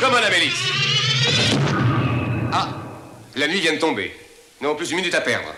Comme à la milice. Ah, la nuit vient de tomber. Non, plus une minute à perdre.